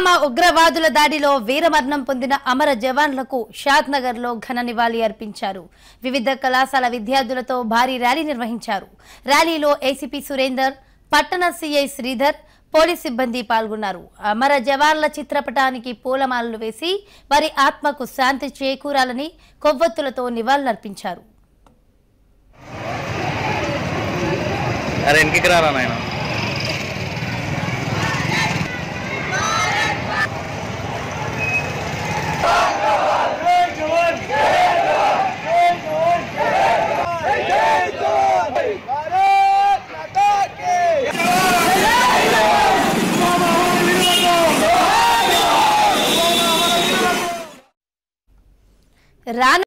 పుల్వామా ఉగ్రవాదుల దాడిలో వీరమరణం పొందిన అమర జవాన్లకు షాద్లో ఘన నివాళి అర్పించారు. వివిధ కళాశాల విద్యార్థులతో భారీ ర్యాలీ నిర్వహించారు. ర్యాలీలో ఏసీపీ సురేందర్ పట్టణ సీఐ శ్రీధర్ పోలీస్ సిబ్బంది పాల్గొన్నారు. అమర జవాన్ల చిత్రపటానికి పూలమాలలు వేసి వారి ఆత్మకు శాంతి చేకూరాలని కొవ్వొత్తులతో నివాళులర్పించారు. రాను